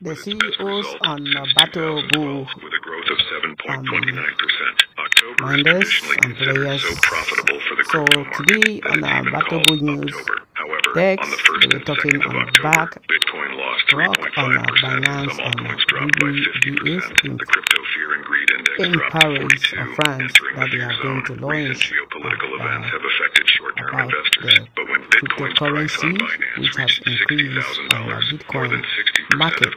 the CEOs on uh, Battle Bull with a growth of 7.29%. um, October minders and players. so profitable for the So today on our Battle Bull News, October. However, Dex, on the 1st we're talking 2nd of on October, BAC, Bitcoin lost Rock on uh, 3.5%, and Binance some and altcoins dropped by BBDS 50%. in, The crypto fear and greed index in dropped Paris or France that they are going to launch geopolitical uh, events have affected short-term investors, but when Bitcoin's price on Binance which has reached increased on $60,000, more Bitcoin than 60% market. of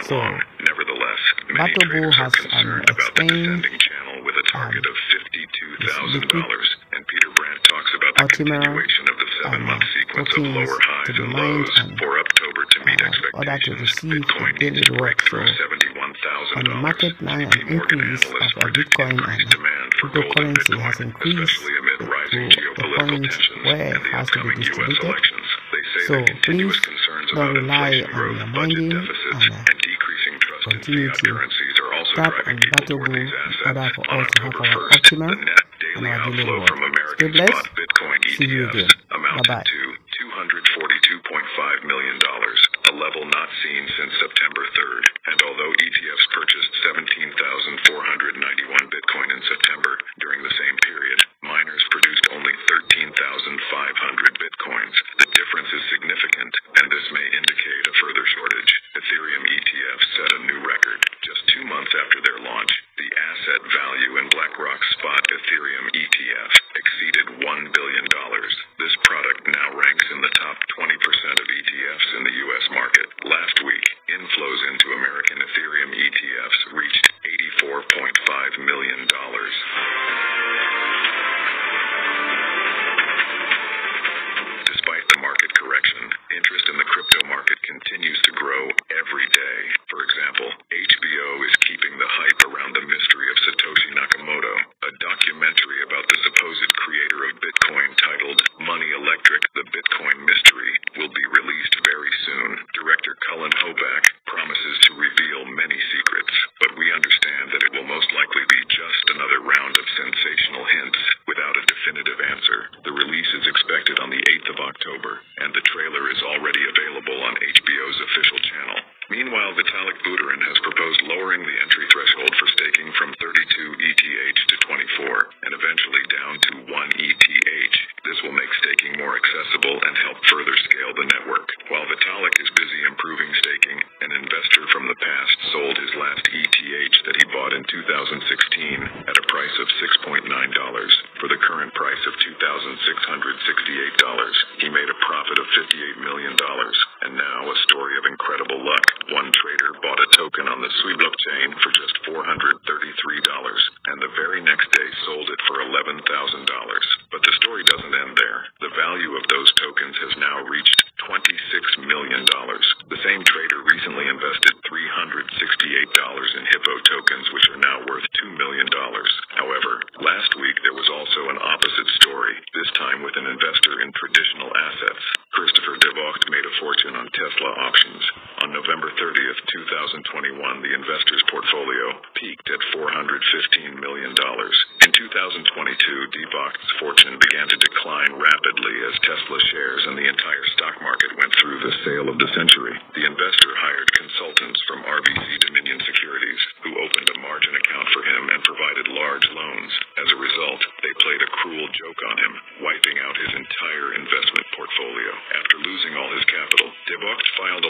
went So long. Nevertheless, many Bull traders are has um, concerned about the descending channel with a target um, of $52,000, and Peter Brandt talks about the Ultima continuation of the um, seven-month sequence of lower highs and lows and for October to meet uh, expectations. Bitcoin the needs to break through on the $71,000. market now, an increase of a Bitcoin and demand for gold and cryptocurrency has increased especially amid rising to the geopolitical point tensions where and it the has to be upcoming U.S. distributed. elections. They say So continuous please don't rely on your budget minding deficits, and uh, and decreasing trust in continue to currencies are also tap on people Battle Bull in order for On us to have our 1st, net and daily our daily outflow reward. from Stay blessed. Bitcoin See you again. amounted Bye-bye. to $242.5 million, a level not seen since September 3rd. And although ETFs purchased 17,491 Bitcoin in September during the same period, miners produced only 13,500 Bitcoins. The difference is significant, and this may indicate a further shortage. Ethereum ETFs set a new record. Just two months after their launch, the asset value in BlackRock's spot Ethereum ETF exceeded $1 billion. This product now ranks in the top 20% of ETFs in the U.S. market. Last week, inflows into American Ethereum ETFs reached $84.5 million. Despite the market correction, interest in the crypto market continues to grow every day. For example, HBO is keeping the hype around the mystery of Satoshi Nakamoto. A documentary about the supposed creator of Bitcoin titled Money Electric The Bitcoin Mystery will be released very soon. Director Cullen Hoback promises to reveal many secrets, but we understand that it will most likely be just another round of sensational hints without a definitive answer. The release is expected on the 8th of October, and the trailer is already available on HBO's official channel. Meanwhile, Vitalik Buterin has proposed lowering the entry threshold for staking from 32 ETH to 24, and eventually down to 1 ETH. This will make staking more accessible and help further scale the network. While Vitalik is busy improving staking, an investor from the past sold his last ETH that he bought in 2016 at a price of $6.9 for the current price of $2,668. He made a profit of $58 million. And now a story of incredible luck. One trader bought a token on the Sui blockchain for just $433, and the very next day sold it for $11,000. But the story doesn't end there. The value of those tokens has now reached $26 million. The same trader recently invested $368 in Hippo tokens, which are now worth $2 million. However, last week there was also an opposite story, this time with an investor in traditional assets. Christopher DeVocht made a fortune on Tesla options. On November 30th, 2021, the investor's portfolio peaked at $415 million. In 2022, DeVocht's fortune began to decline rapidly as Tesla shares and the entire stock market went through the sale of the century. The investor hired consultants from RBC Dominion Securities, who opened a margin account for him and provided large loans. As a result, they played a cruel joke on him, wiping out his entire investment portfolio. After losing all his capital, DeVocht filed a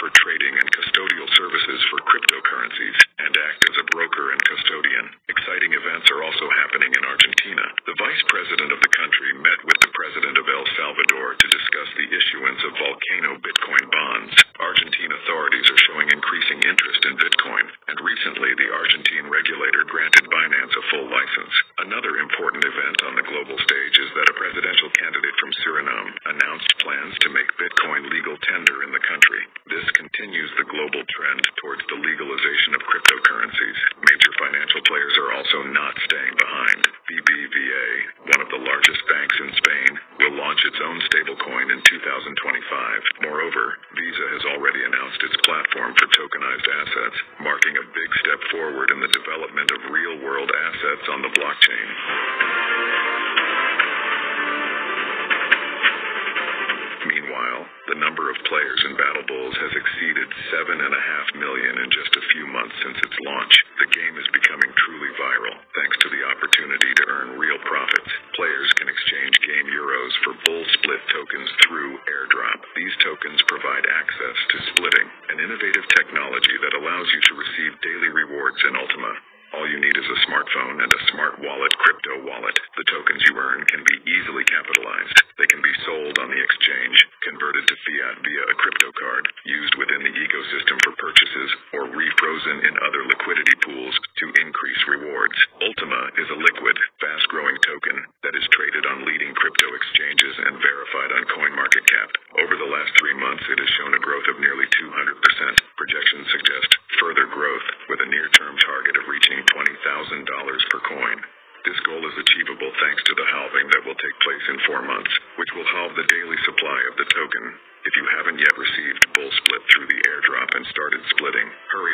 offer trading and custodial services for cryptocurrencies and act as a broker and custodian. Exciting events are also happening in Argentina. The vice president of the country met with the president of El Salvador to discuss the issuance of volcano Bitcoin bonds. Argentine authorities are showing increasing interest in Bitcoin, and recently the Argentine regulator granted Binance a full license. Another important event on the global stage is that a presidential candidate from Suriname announced plans to make Bitcoin legal tender in the country. This continues the global trend towards the legalization of cryptocurrencies. Major financial players are also not staying behind. BBVA, one of the largest banks in Spain, will launch launch its own stablecoin in 2025. Moreover, Visa has already announced its platform for tokenized assets, marking a big step forward in the development of real world on the blockchain. Meanwhile, the number of players in Battle Bulls has exceeded 7.5 million in just a few months since its launch. The game is becoming truly viral, thanks to the opportunity to earn real profits. Players can exchange game euros for Bull Split tokens through airdrop. These tokens provide access to splitting, an innovative technology that allows you to receive daily rewards in Ultima. You need is a smartphone and a smart wallet crypto wallet. The tokens you earn can be easily capitalized. They can be sold on the exchange, converted to fiat via a crypto card, used within the ecosystem for purchases, or refrozen in other liquidity pools to increase rewards. Ultima is a liquid, fast growing token that is traded on leading crypto exchanges and verified on CoinMarketCap. Over the last three months, it has shown a growth of nearly 200%. Projections suggest further growth with a near term target of reaching $20,000 per coin. This goal is achievable thanks to the halving that will take place in four months, which will halve the daily supply of the token. If you haven't yet received Bull Split through the airdrop and started splitting, hurry